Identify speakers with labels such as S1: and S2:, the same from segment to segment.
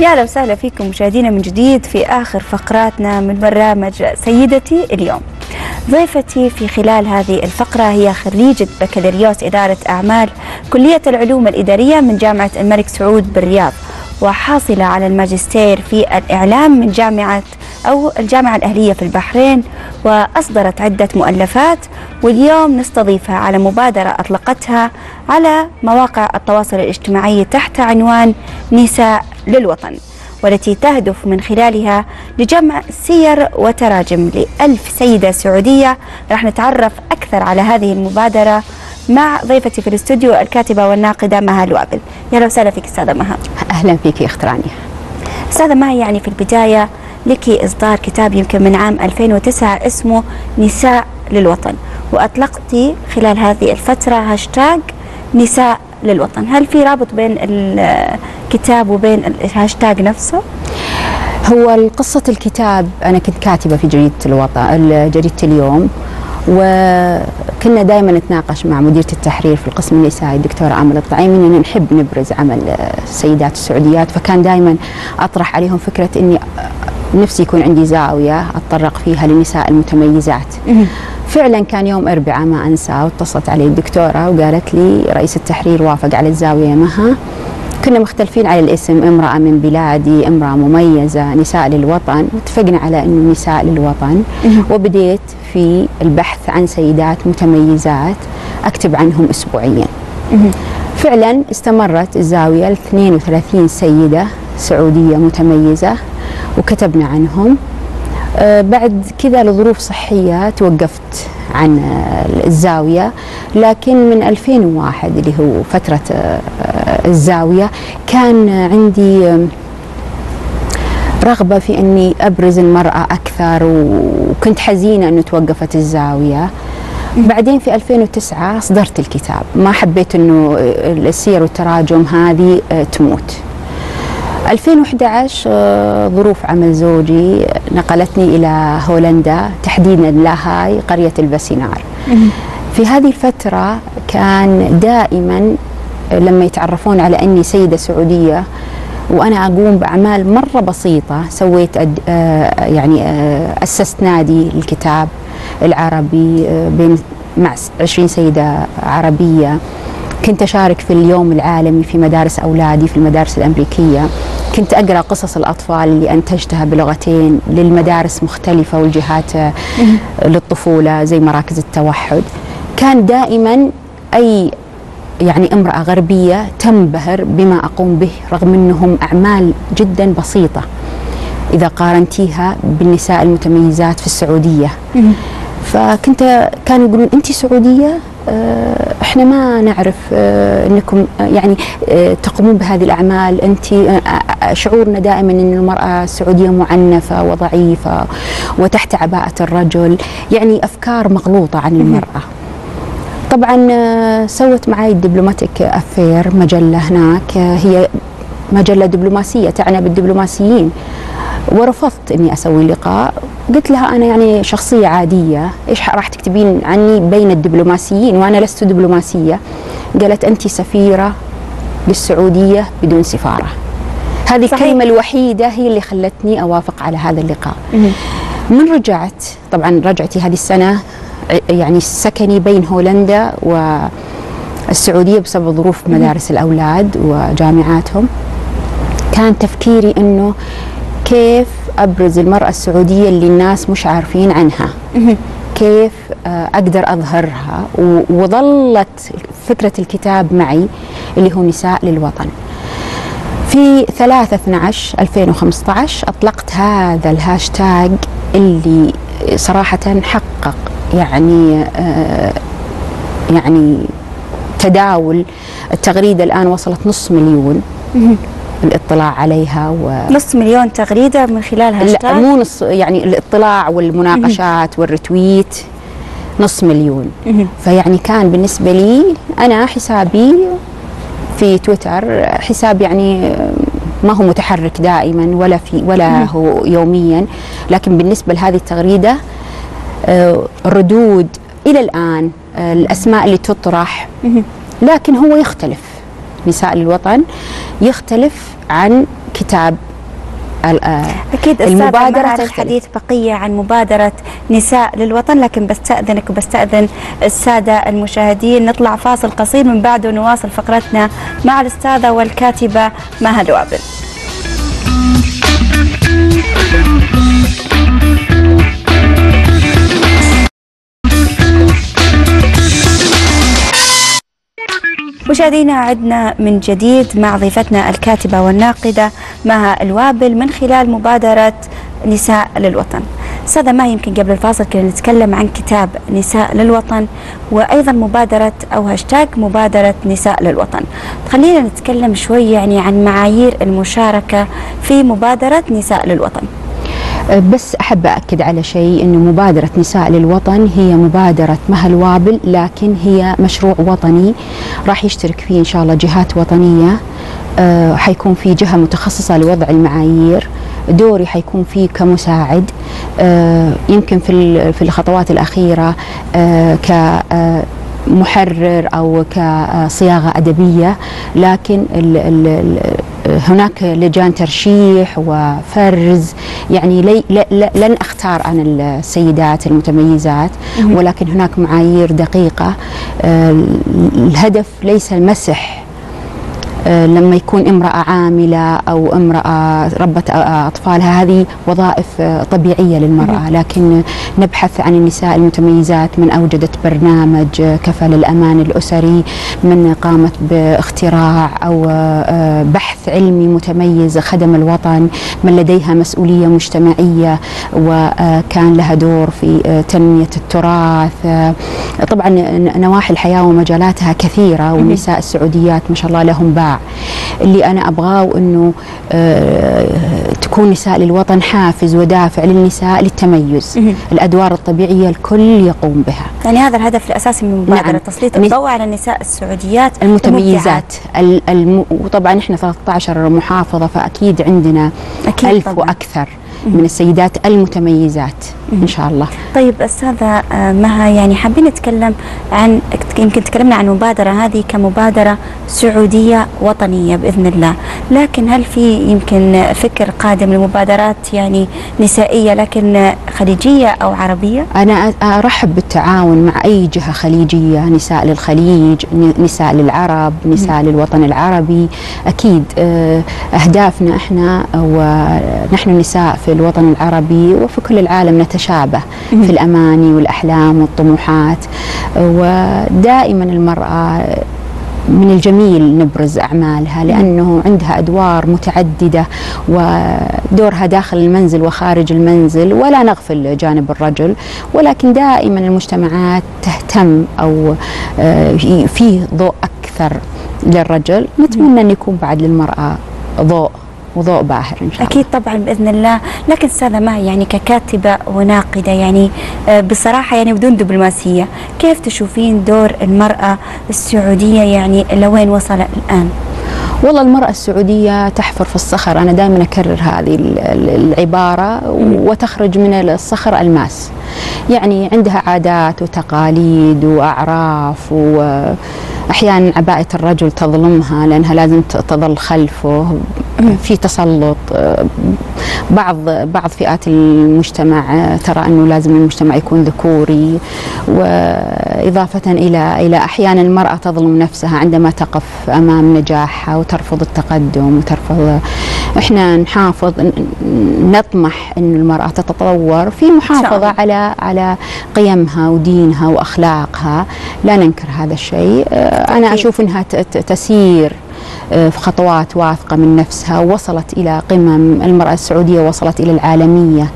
S1: يا أهلا وسهلا فيكم مشاهدينا من جديد في آخر فقراتنا من برنامج سيدتي اليوم. ضيفتي في خلال هذه الفقرة هي خريجة بكالوريوس إدارة أعمال كلية العلوم الإدارية من جامعة الملك سعود بالرياض وحاصلة على الماجستير في الإعلام من جامعة أو الجامعة الأهلية في البحرين وأصدرت عدة مؤلفات واليوم نستضيفها على مبادرة أطلقتها على مواقع التواصل الاجتماعي تحت عنوان نساء للوطن والتي تهدف من خلالها لجمع سير وتراجم لألف سيدة سعودية. راح نتعرف أكثر على هذه المبادرة مع ضيفتي في الاستوديو الكاتبة والناقدة مها الوابل يا وسهلا فيك أستاذة مها.
S2: أهلا فيك يا اخت رانيا
S1: أستاذة مها يعني في البداية لك إصدار كتاب يمكن من عام 2009 اسمه نساء للوطن. وأطلقتي خلال هذه الفترة هاشتاج نساء للوطن. هل في رابط بين الكتاب وبين الهاشتاج نفسه؟
S2: هو قصة الكتاب أنا كنت كاتبة في جريدة الوطن جريدة اليوم وكنا دائما نتناقش مع مديرة التحرير في القسم النسائي الدكتورة أمل الطعيمي أننا نحب نبرز عمل السيدات السعوديات فكان دائما أطرح عليهم فكرة أني نفسي يكون عندي زاوية أتطرق فيها للنساء المتميزات. فعلا كان يوم أربعاء ما أنسى واتصلت علي الدكتورة وقالت لي رئيس التحرير وافق على الزاوية مها كنا مختلفين على الاسم امرأة من بلادي امرأة مميزة نساء للوطن. واتفقنا على أنه نساء للوطن. وبديت في البحث عن سيدات متميزات أكتب عنهم أسبوعيا. فعلا استمرت الزاوية ل 32 سيدة سعودية متميزة وكتبنا عنهم. بعد كذا لظروف صحية توقفت عن آه الزاوية لكن من 2001 اللي هو فترة آه الزاوية كان عندي رغبة في أني أبرز المرأة أكثر وكنت حزينة أنه توقفت الزاوية. بعدين في 2009 أصدرت الكتاب. ما حبيت أنه السير والتراجم هذه تموت. 2011 ظروف عمل زوجي نقلتني إلى هولندا تحديدا لاهاي قرية الفاسينار في هذه الفترة كان دائما لما يتعرفون على أني سيدة سعودية وأنا أقوم بأعمال مرة بسيطة سويت أد آه يعني آه أسست نادي الكتاب العربي آه بين مع 20 سيدة عربية. كنت أشارك في اليوم العالمي في مدارس أولادي في المدارس الأمريكية. كنت أقرأ قصص الأطفال اللي أنتجتها بلغتين للمدارس مختلفة والجهات للطفولة زي مراكز التوحد. كان دائما أي يعني امرأة غربية تنبهر بما أقوم به رغم أنهم أعمال جدا بسيطة. إذا قارنتيها بالنساء المتميزات في السعودية. فكنت كانوا يقولون أنت سعودية؟ إحنا ما نعرف آه إنكم آه يعني تقومون بهذه الأعمال. أنت شعورنا دائما إن المرأة السعوديه معنفة وضعيفة وتحت عباءة الرجل. يعني أفكار مغلوطة عن المرأة. طبعا سوت معي الدبلوماتيك أفير مجلة هناك. هي مجلة دبلوماسية تعنى بالدبلوماسيين. ورفضت إني أسوي لقاء. قلت لها أنا يعني شخصية عادية. إيش راح تكتبين عني بين الدبلوماسيين وأنا لست دبلوماسية؟ قالت أنت سفيرة للسعودية بدون سفارة. هذه صحيح. الكلمة الوحيدة هي اللي خلتني أوافق على هذا اللقاء. من رجعت طبعا رجعتي هذه السنة يعني سكني بين هولندا والسعودية بسبب ظروف مدارس الأولاد وجامعاتهم. كان تفكيري أنه كيف أبرز المرأة السعودية اللي الناس مش عارفين عنها؟ كيف أقدر أظهرها؟ وظلت فكرة الكتاب معي اللي هو نساء للوطن. في 3 12 2015 أطلقت هذا الهاشتاج اللي صراحة حقق يعني آه يعني تداول. التغريدة الآن وصلت نص مليون. الاطلاع عليها و
S1: نص مليون تغريدة من خلال هاشتاج؟
S2: لا مو نص يعني الاطلاع والمناقشات والرتويت نص مليون. فيعني كان بالنسبة لي أنا حسابي في تويتر حساب يعني ما هو متحرك دائما ولا في ولا هو يوميا. لكن بالنسبة لهذه التغريدة الردود إلى الآن الأسماء اللي تطرح. لكن هو يختلف. نساء للوطن يختلف عن كتاب
S1: أكيد المبادرة الحديث بقية عن مبادرة نساء للوطن لكن بستأذنك وبستأذن السادة المشاهدين. نطلع فاصل قصير من بعده نواصل فقرتنا مع الأستاذة والكاتبة مها دوابل مشاهدينا عدنا من جديد مع ضيفتنا الكاتبة والناقدة مها الوابل من خلال مبادرة نساء للوطن. أستاذة ما يمكن قبل الفاصل كنا نتكلم عن كتاب نساء للوطن وأيضا مبادرة أو هاشتاج مبادرة نساء للوطن. خلينا نتكلم شوي يعني عن معايير المشاركة في مبادرة نساء للوطن.
S2: بس أحب أكد على شيء أنه مبادرة نساء للوطن هي مبادرة مها وابل لكن هي مشروع وطني راح يشترك فيه إن شاء الله جهات وطنية. أه حيكون في جهة متخصصة لوضع المعايير. دوري حيكون فيه كمساعد. أه يمكن في في الخطوات الأخيرة أه كمحرر أو كصياغة أدبية. لكن ال ال هناك لجان ترشيح وفرز يعني لي لن أختار أنا السيدات المتميزات ولكن هناك معايير دقيقة. الهدف ليس المسح آه، لما يكون امرأة عاملة أو امرأة ربة أطفالها هذه وظائف آه، طبيعية للمرأة. لكن نبحث عن النساء المتميزات من أوجدت برنامج آه، كفل الأمان الأسري من قامت باختراع أو بحث علمي متميز خدم الوطن من لديها مسؤولية مجتمعية وكان لها دور في تنمية التراث. طبعا نواحي الحياة ومجالاتها كثيرة والنساء السعوديات ما شاء الله لهم باع. اللي أنا أبغاه إنه آه تكون نساء للوطن حافز ودافع للنساء للتميز. الأدوار الطبيعية الكل يقوم بها.
S1: يعني هذا الهدف الأساسي من المبادره نعم. تسليط الضوء على النساء السعوديات
S2: المتميزات. الم... وطبعا إحنا 13 محافظة فأكيد عندنا أكيد ألف طبعا. وأكثر من السيدات المتميزات إن شاء الله.
S1: طيب أستاذة آه، مها يعني حابين نتكلم عن يمكن تكلمنا عن المبادره هذه كمبادرة سعودية وطنية بإذن الله. لكن هل في يمكن فكر قادم لمبادرات يعني نسائية لكن خليجية أو عربية؟
S2: أنا أرحب بالتعاون مع أي جهة خليجية نساء للخليج نساء للعرب نساء للوطن العربي. أكيد آه، أهدافنا إحنا ونحن نساء في الوطن العربي وفي كل العالم نتشابه في الأماني والأحلام والطموحات. ودائما المرأة من الجميل نبرز أعمالها لأنه عندها أدوار متعددة ودورها داخل المنزل وخارج المنزل ولا نغفل جانب الرجل ولكن دائما المجتمعات تهتم أو آه، فيه ضوء أكثر للرجل. نتمنى أن يكون بعد للمرأة ضوء وضوء باهر إن شاء
S1: الله. أكيد طبعا بإذن الله. لكن أستاذة ما يعني ككاتبة وناقدة يعني آه، بصراحة يعني بدون دبلوماسية كيف تشوفين دور المرأة السعودية؟ يعني لوين وصل الآن؟
S2: والله المرأة السعودية تحفر في الصخر. أنا دائما أكرر هذه العبارة وتخرج من الصخر ألماس. يعني عندها عادات وتقاليد وأعراف وأحيانا عباءة الرجل تظلمها لأنها لازم تظل خلفه. في تسلط بعض بعض فئات المجتمع ترى أنه لازم المجتمع يكون ذكوري. وإضافة إلى إلى أحيانا المرأة تظلم نفسها عندما تقف أمام نجاحها وترفض التقدم وترفض إحنا نحافظ نطمح إن المرأة تتطور في محافظة على على قيمها ودينها وأخلاقها. لا ننكر هذا الشيء أنا أشوف إنها تسير آه، في خطوات واثقة من نفسها وصلت إلى قمم. المرأة السعودية وصلت إلى العالمية.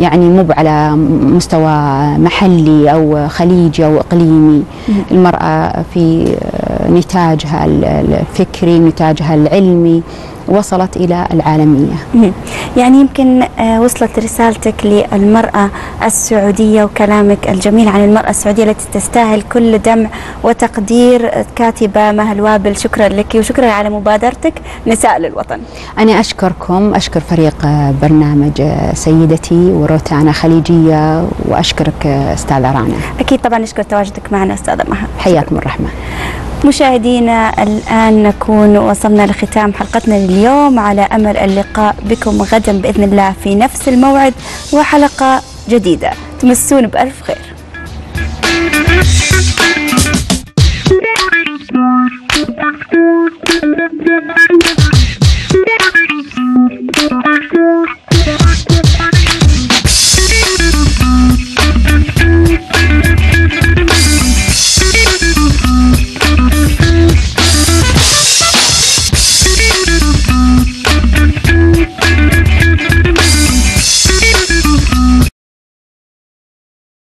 S2: يعني مو على مستوى محلي أو خليجي أو إقليمي. المرأة في نتاجها الفكري نتاجها العلمي. وصلت إلى العالمية.
S1: يعني يمكن آه، وصلت رسالتك للمرأة السعودية وكلامك الجميل عن المرأة السعودية التي تستاهل كل دمع وتقدير كاتبة مها الوابل شكرا لك وشكرا على مبادرتك. نساء للوطن.
S2: أنا أشكركم أشكر فريق برنامج سيدتي وروتانا خليجية وأشكرك أستاذة رانا.
S1: أكيد طبعا نشكر تواجدك معنا أستاذة مها.
S2: حياكم الرحمن.
S1: مشاهدينا الآن نكون وصلنا لختام حلقتنا اليوم على أمل اللقاء بكم غدا بإذن الله في نفس الموعد وحلقة جديدة تمسون بألف خير Thank you.